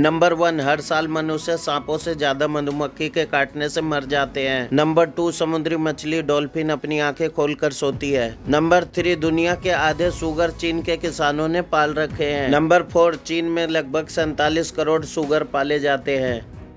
Number one हर साल मनुष्य सांपों से ज़्यादा मधुमक्खी के काटने से मर जाते हैं। नंबर टू समुद्री मछली डॉल्फिन अपनी आँखें खोलकर सोती है। नंबर थ्री दुनिया के आधे सुगर चीन के किसानों ने पाल रखे हैं। नंबर फोर चीन में लगभग सैतालीस करोड़ सुगर पाले जाते हैं।